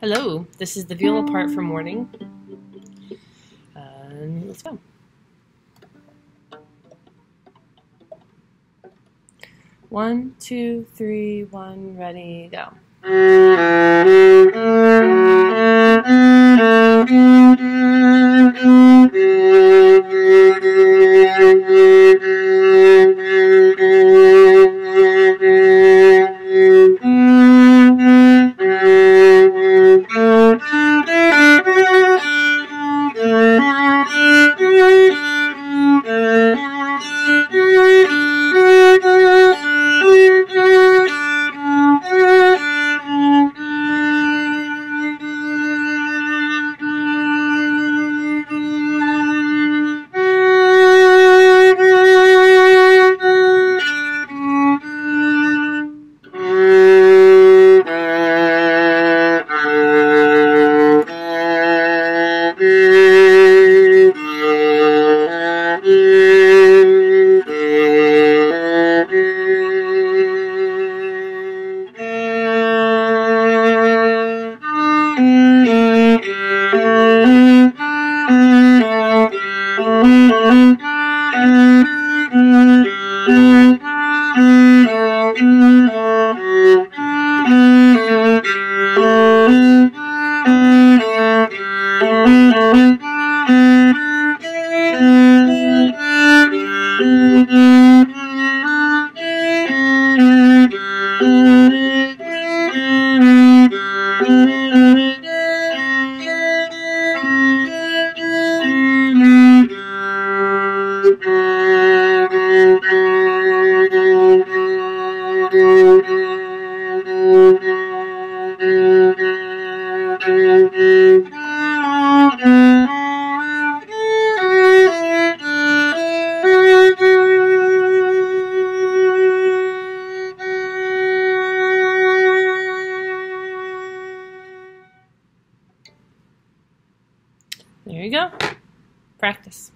Hello, this is the viola part for morning. And let's go. One, two, three, one, ready, go. There you go. Practice.